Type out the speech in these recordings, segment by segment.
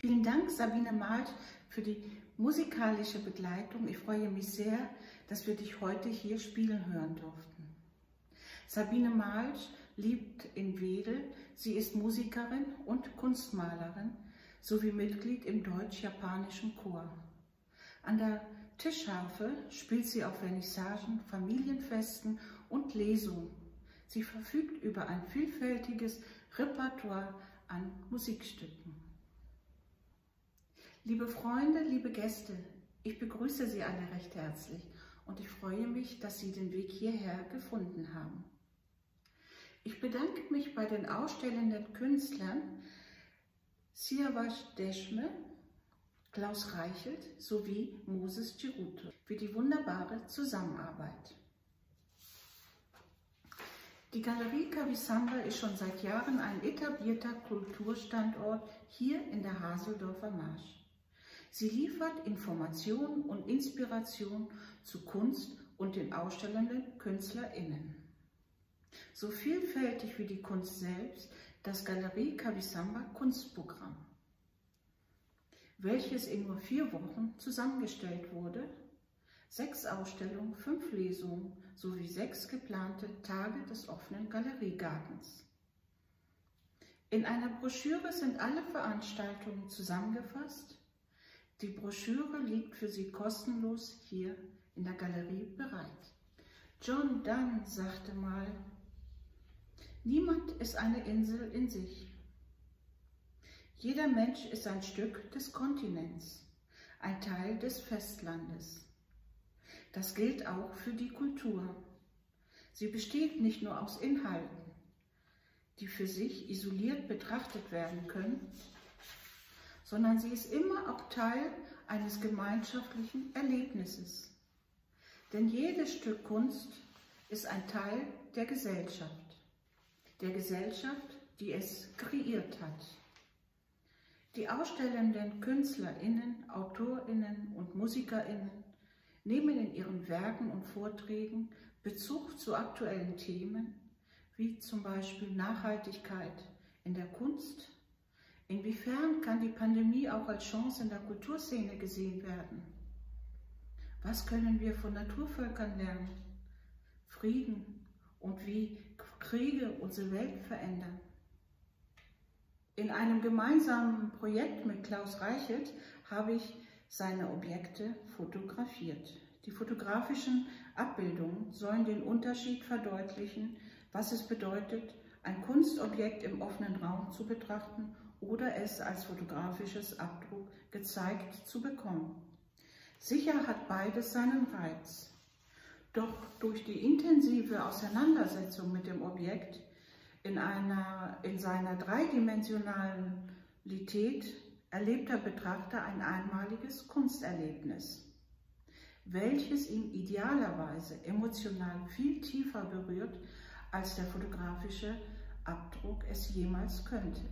Vielen Dank, Sabine Malt, für die musikalische Begleitung. Ich freue mich sehr, dass wir dich heute hier spielen hören durften. Sabine Malsch lebt in Wedel. Sie ist Musikerin und Kunstmalerin sowie Mitglied im deutsch-japanischen Chor. An der Tischharfe spielt sie auf Vernissagen, Familienfesten und Lesungen. Sie verfügt über ein vielfältiges Repertoire an Musikstücken. Liebe Freunde, liebe Gäste, ich begrüße Sie alle recht herzlich und ich freue mich, dass Sie den Weg hierher gefunden haben. Ich bedanke mich bei den ausstellenden Künstlern Siavash Deschme, Klaus Reichelt sowie Moses Giruto für die wunderbare Zusammenarbeit. Die Galerie Kavisamba ist schon seit Jahren ein etablierter Kulturstandort hier in der Haseldorfer Marsch. Sie liefert Information und Inspiration zu Kunst und den ausstellenden KünstlerInnen. So vielfältig wie die Kunst selbst, das Galerie Kavisamba Kunstprogramm, welches in nur vier Wochen zusammengestellt wurde, sechs Ausstellungen, fünf Lesungen sowie sechs geplante Tage des offenen Galeriegartens. In einer Broschüre sind alle Veranstaltungen zusammengefasst. Die Broschüre liegt für Sie kostenlos hier in der Galerie bereit. John Donne sagte mal, niemand ist eine Insel in sich. Jeder Mensch ist ein Stück des Kontinents, ein Teil des Festlandes. Das gilt auch für die Kultur. Sie besteht nicht nur aus Inhalten, die für sich isoliert betrachtet werden können, sondern sie ist immer auch Teil eines gemeinschaftlichen Erlebnisses. Denn jedes Stück Kunst ist ein Teil der Gesellschaft, der Gesellschaft, die es kreiert hat. Die ausstellenden KünstlerInnen, AutorInnen und MusikerInnen nehmen in ihren Werken und Vorträgen Bezug zu aktuellen Themen, wie zum Beispiel Nachhaltigkeit in der Kunst. Inwiefern kann die Pandemie auch als Chance in der Kulturszene gesehen werden? Was können wir von Naturvölkern lernen? Frieden und wie Kriege unsere Welt verändern. In einem gemeinsamen Projekt mit Klaus Reichelt habe ich seine Objekte fotografiert. Die fotografischen Abbildungen sollen den Unterschied verdeutlichen, was es bedeutet, ein Kunstobjekt im offenen Raum zu betrachten oder es als fotografisches Abdruck gezeigt zu bekommen. Sicher hat beides seinen Reiz. Doch durch die intensive Auseinandersetzung mit dem Objekt in, einer, in seiner Dreidimensionalität erlebt der Betrachter ein einmaliges Kunsterlebnis, welches ihn idealerweise emotional viel tiefer berührt, als der fotografische Abdruck es jemals könnte.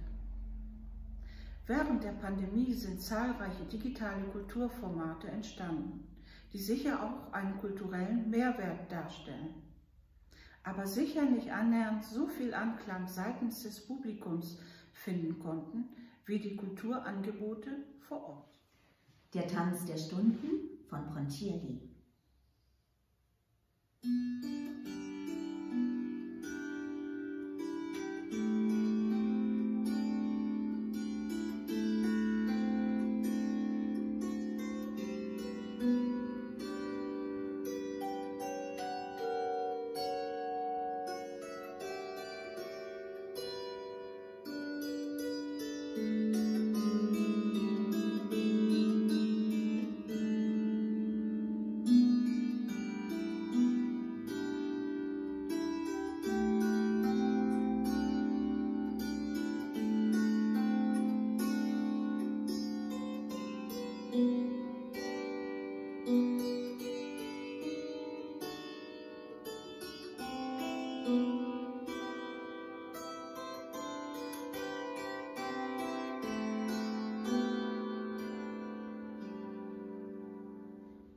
Während der Pandemie sind zahlreiche digitale Kulturformate entstanden, die sicher auch einen kulturellen Mehrwert darstellen, aber sicher nicht annähernd so viel Anklang seitens des Publikums finden konnten, wie die Kulturangebote vor Ort. Der Tanz der Stunden von Pontieri.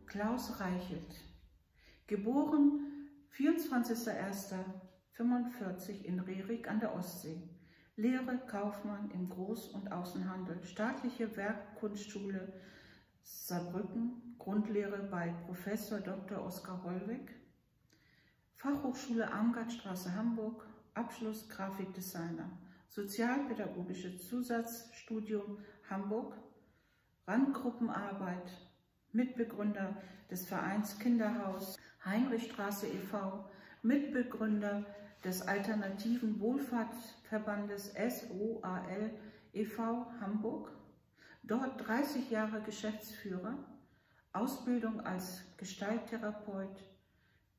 Klaus Reichelt, geboren 24.01.45 in Rerik an der Ostsee, Lehre Kaufmann im Groß- und Außenhandel, staatliche Werkkunstschule Saarbrücken, Grundlehre bei Prof. Dr. Oskar Hollweg, Fachhochschule Armgardstraße Hamburg, Abschluss Grafikdesigner, Sozialpädagogische Zusatzstudium Hamburg, Randgruppenarbeit, Mitbegründer des Vereins Kinderhaus Heinrichstraße e.V., Mitbegründer des Alternativen Wohlfahrtsverbandes SOAL e.V. Hamburg, dort 30 Jahre Geschäftsführer, Ausbildung als Gestalttherapeut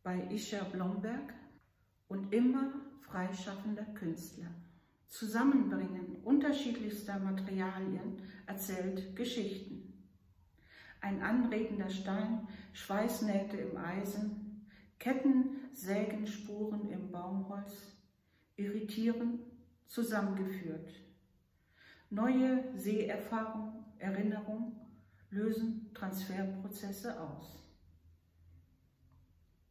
bei Ischa Blomberg und immer freischaffender Künstler. Zusammenbringen unterschiedlichster Materialien erzählt Geschichten. Ein anregender Stein, Schweißnähte im Eisen, Ketten, Sägenspuren im Baumholz, irritieren, zusammengeführt. Neue Seherfahrung, Erinnerung lösen Transferprozesse aus.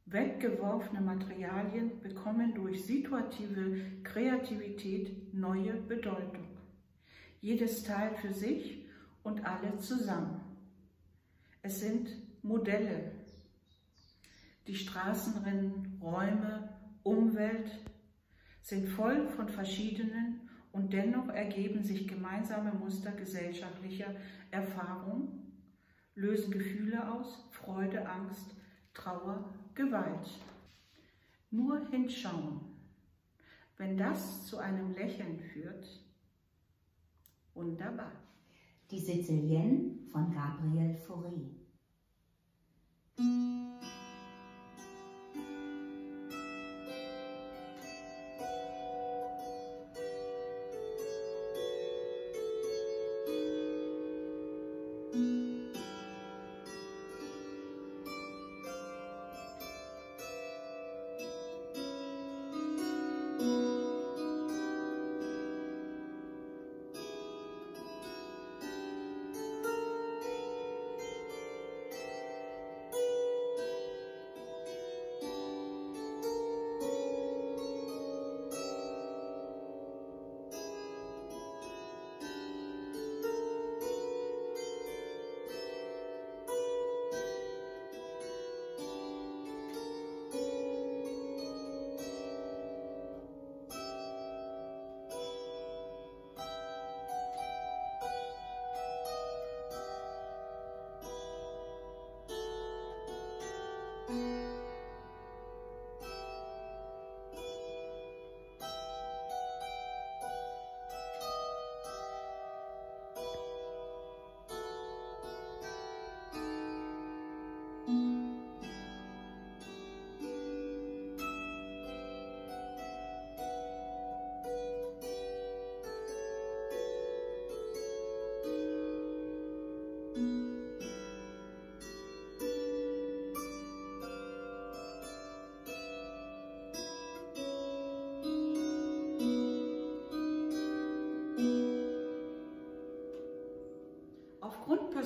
Weggeworfene Materialien bekommen durch situative Kreativität neue Bedeutung. Jedes Teil für sich und alle zusammen. Es sind Modelle. Die Straßenrennen, Räume, Umwelt sind voll von verschiedenen und dennoch ergeben sich gemeinsame Muster gesellschaftlicher Erfahrung, lösen Gefühle aus, Freude, Angst, Trauer, Gewalt. Nur hinschauen. Wenn das zu einem Lächeln führt, wunderbar. Die Sizilienne von Gabriel Fauré.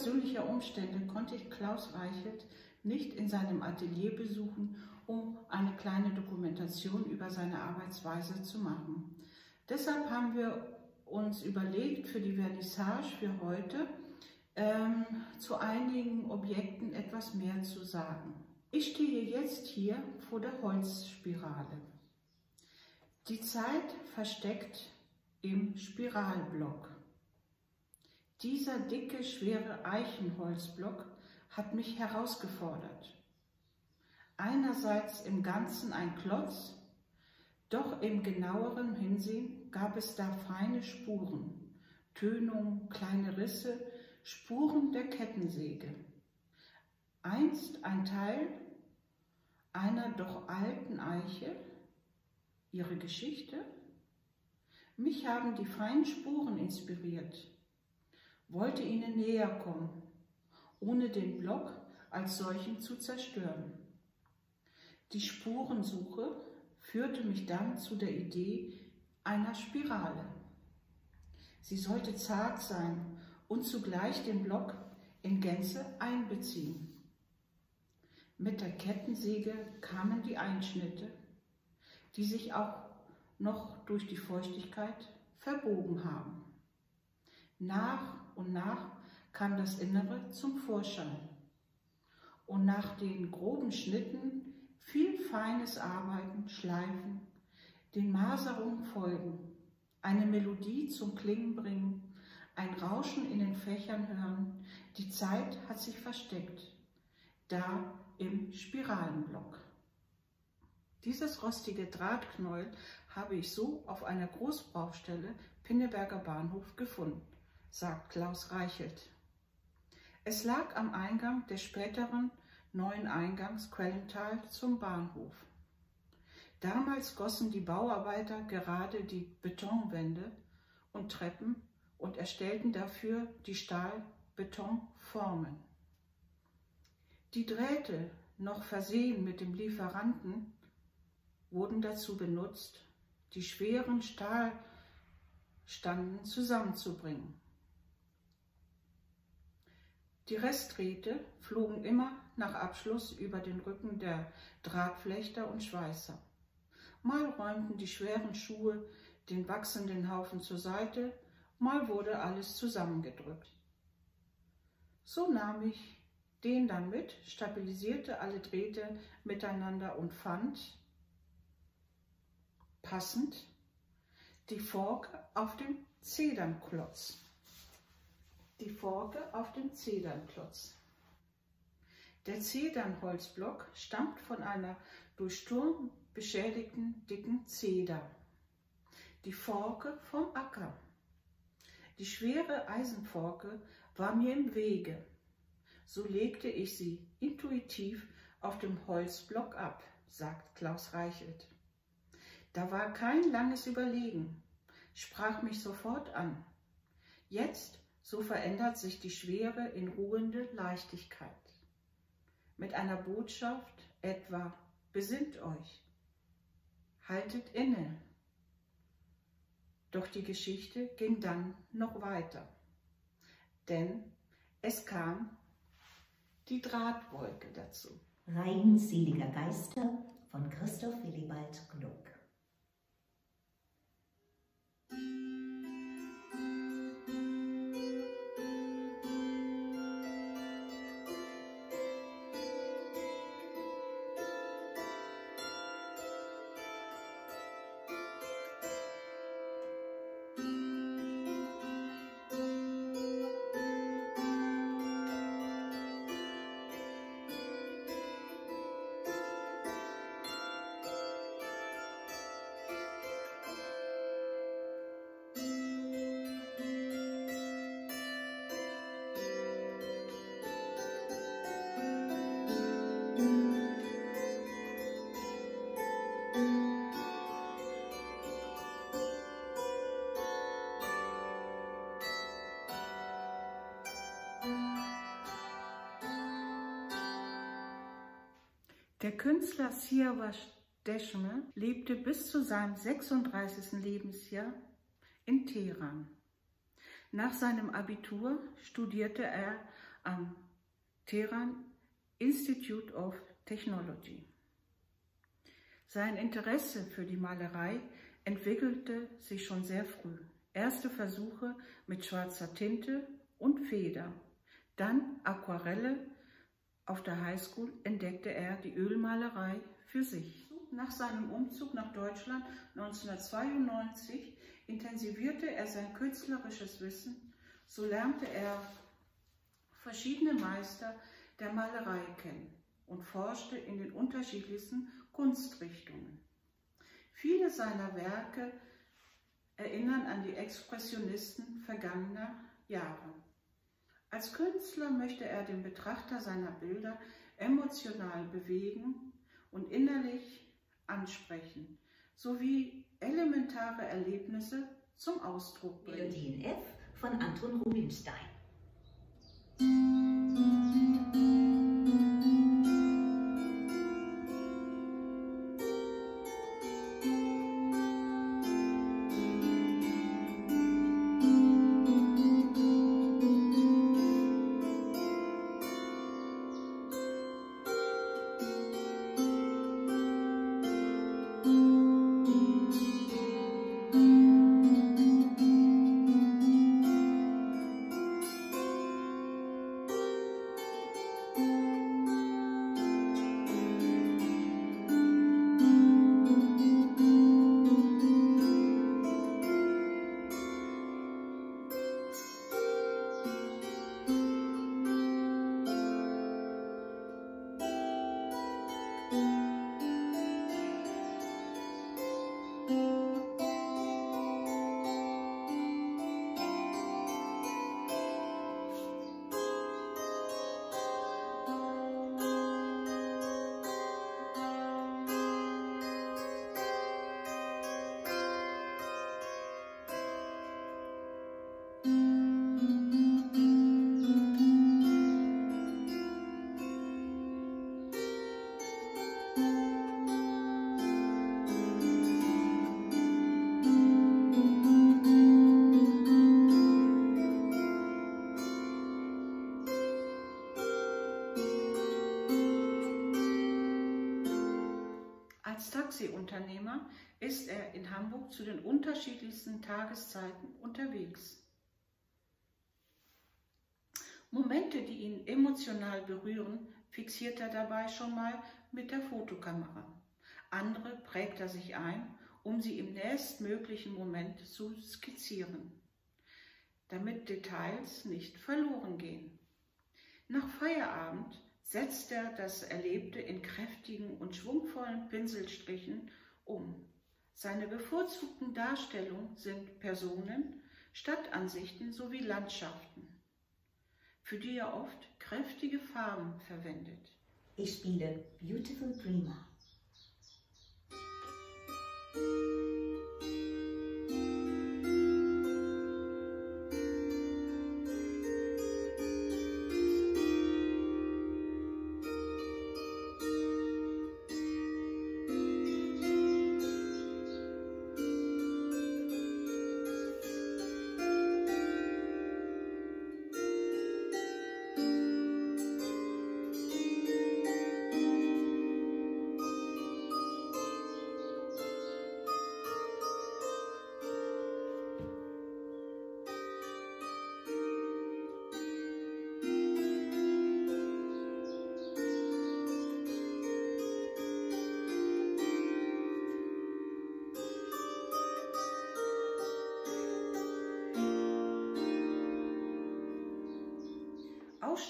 Persönlicher Umstände konnte ich Klaus Reichelt nicht in seinem Atelier besuchen, um eine kleine Dokumentation über seine Arbeitsweise zu machen. Deshalb haben wir uns überlegt, für die Vernissage für heute ähm, zu einigen Objekten etwas mehr zu sagen. Ich stehe jetzt hier vor der Holzspirale. Die Zeit versteckt im Spiralblock. Dieser dicke, schwere Eichenholzblock hat mich herausgefordert. Einerseits im Ganzen ein Klotz, doch im genaueren Hinsehen gab es da feine Spuren, Tönung, kleine Risse, Spuren der Kettensäge. Einst ein Teil einer doch alten Eiche, ihre Geschichte. Mich haben die feinen Spuren inspiriert wollte ihnen näher kommen, ohne den Block als solchen zu zerstören. Die Spurensuche führte mich dann zu der Idee einer Spirale. Sie sollte zart sein und zugleich den Block in Gänze einbeziehen. Mit der Kettensäge kamen die Einschnitte, die sich auch noch durch die Feuchtigkeit verbogen haben. Nach und nach kam das Innere zum Vorschein. Und nach den groben Schnitten viel feines Arbeiten, Schleifen, den Maserungen folgen, eine Melodie zum Klingen bringen, ein Rauschen in den Fächern hören, die Zeit hat sich versteckt, da im Spiralenblock. Dieses rostige Drahtknäuel habe ich so auf einer Großbaustelle Pinneberger Bahnhof gefunden, sagt Klaus Reichelt. Es lag am Eingang des späteren neuen Eingangs Quellental zum Bahnhof. Damals gossen die Bauarbeiter gerade die Betonwände und Treppen und erstellten dafür die Stahl-Betonformen. Die Drähte, noch versehen mit dem Lieferanten, wurden dazu benutzt, die schweren Stahlstanden zusammenzubringen. Die Restdrähte flogen immer nach Abschluss über den Rücken der Drahtflechter und Schweißer. Mal räumten die schweren Schuhe den wachsenden Haufen zur Seite, mal wurde alles zusammengedrückt. So nahm ich den dann mit, stabilisierte alle Drähte miteinander und fand, passend, die Forke auf dem Zedernklotz. Die Forke auf dem Zedernklotz. Der Zedernholzblock stammt von einer durch Sturm beschädigten dicken Zeder. Die Forke vom Acker. Die schwere Eisenforke war mir im Wege. So legte ich sie intuitiv auf dem Holzblock ab, sagt Klaus Reichelt. Da war kein langes Überlegen, sprach mich sofort an. Jetzt, so verändert sich die Schwere in ruhende Leichtigkeit. Mit einer Botschaft etwa, besinnt euch, haltet inne. Doch die Geschichte ging dann noch weiter, denn es kam die Drahtwolke dazu. Reigen seliger Geister von Christoph Willibald Gluck. Der Künstler Siavash Deschme lebte bis zu seinem 36. Lebensjahr in Teheran. Nach seinem Abitur studierte er am Tehran Institute of Technology. Sein Interesse für die Malerei entwickelte sich schon sehr früh. Erste Versuche mit schwarzer Tinte und Feder, dann Aquarelle auf der Highschool entdeckte er die Ölmalerei für sich. Nach seinem Umzug nach Deutschland 1992 intensivierte er sein künstlerisches Wissen. So lernte er verschiedene Meister der Malerei kennen und forschte in den unterschiedlichsten Kunstrichtungen. Viele seiner Werke erinnern an die Expressionisten vergangener Jahre. Als Künstler möchte er den Betrachter seiner Bilder emotional bewegen und innerlich ansprechen, sowie elementare Erlebnisse zum Ausdruck bringen. Melodien F von Anton Rubinstein. Zu den unterschiedlichsten Tageszeiten unterwegs. Momente, die ihn emotional berühren, fixiert er dabei schon mal mit der Fotokamera. Andere prägt er sich ein, um sie im nächstmöglichen Moment zu skizzieren, damit Details nicht verloren gehen. Nach Feierabend setzt er das Erlebte in kräftigen und schwungvollen Pinselstrichen um. Seine bevorzugten Darstellungen sind Personen, Stadtansichten sowie Landschaften für die er oft kräftige Farben verwendet. Ich spiele Beautiful Dreamer.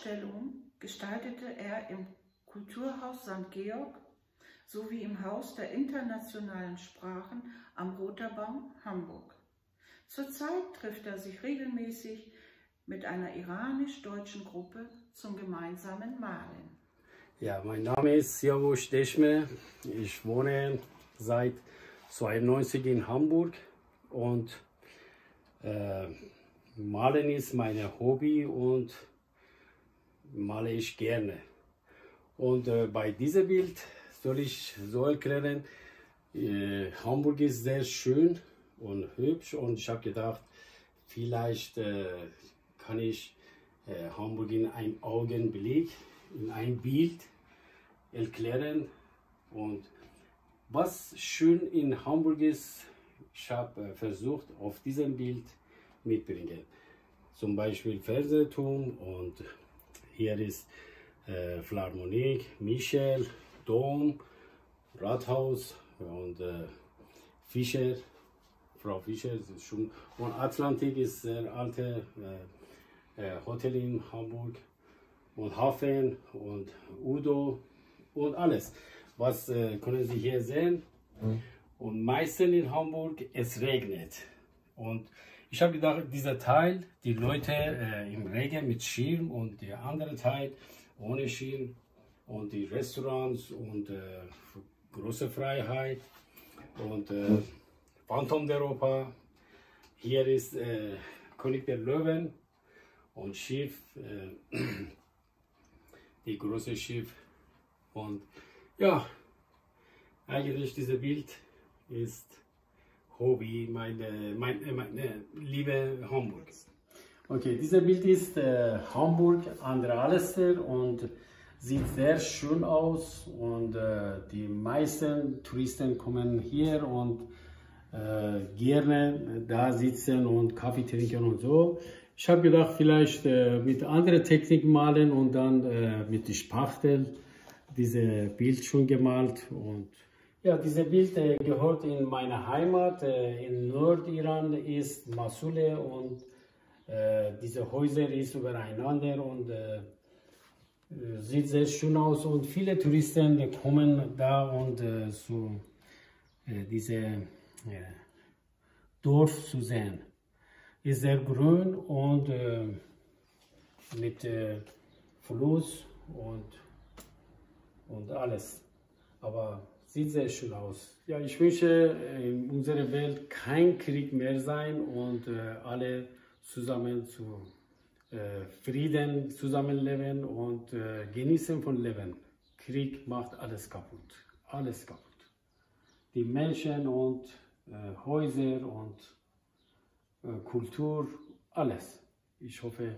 Ausstellungen gestaltete er im Kulturhaus St. Georg sowie im Haus der internationalen Sprachen am Roterbaum Hamburg. Zurzeit trifft er sich regelmäßig mit einer iranisch-deutschen Gruppe zum gemeinsamen Malen. Ja, mein Name ist Siavush Deschme. Ich wohne seit 92 in Hamburg und äh, Malen ist mein Hobby und male ich gerne. Und äh, bei diesem Bild soll ich so erklären, äh, Hamburg ist sehr schön und hübsch und ich habe gedacht, vielleicht äh, kann ich äh, Hamburg in einem Augenblick, in ein Bild erklären. Und was schön in Hamburg ist, ich habe äh, versucht, auf diesem Bild mitbringen. Zum Beispiel Fernsehturm und hier ist äh, Philharmonie, Michel, Dom, Rathaus und äh, Fischer, Frau Fischer ist schon. Und Atlantik ist ein alte äh, äh, Hotel in Hamburg und Hafen und Udo und alles. Was äh, können Sie hier sehen? Mhm. Und meistens in Hamburg es regnet und ich habe gedacht, dieser Teil, die Leute äh, im Regen mit Schirm und der andere Teil ohne Schirm und die Restaurants und äh, große Freiheit und äh, Phantom der Europa. Hier ist äh, König der Löwen und Schiff, äh, die große Schiff und ja, eigentlich dieses Bild ist Hobby, meine, meine, meine liebe Hamburg. Okay, dieses Bild ist äh, Hamburg an der Alster und sieht sehr schön aus und äh, die meisten Touristen kommen hier und äh, gerne da sitzen und Kaffee trinken und so. Ich habe gedacht, vielleicht äh, mit anderen Techniken malen und dann äh, mit der Spachtel diese Bild schon gemalt und ja, dieses Bild äh, gehört in meine Heimat. Äh, in Nordiran ist Masule und äh, diese Häuser ist übereinander und äh, sieht sehr schön aus und viele Touristen kommen da und äh, zu äh, diese Dorf zu sehen. Ist sehr grün und äh, mit Fluss und, und alles. Aber Sieht sehr schön aus. Ja, ich wünsche äh, in unserer Welt kein Krieg mehr sein und äh, alle zusammen zu äh, Frieden zusammenleben und äh, genießen von Leben. Krieg macht alles kaputt. Alles kaputt. Die Menschen und äh, Häuser und äh, Kultur, alles. Ich hoffe,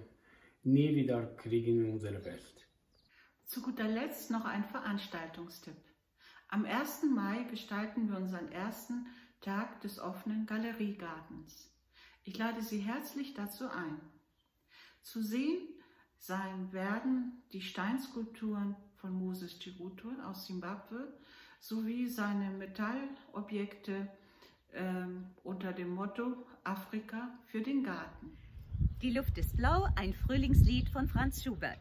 nie wieder Krieg in unserer Welt. Zu guter Letzt noch ein Veranstaltungstipp. Am 1. Mai gestalten wir unseren ersten Tag des offenen Galeriegartens. Ich lade Sie herzlich dazu ein. Zu sehen sein werden die Steinskulpturen von Moses Chiruto aus Simbabwe sowie seine Metallobjekte äh, unter dem Motto Afrika für den Garten. Die Luft ist blau, ein Frühlingslied von Franz Schubert.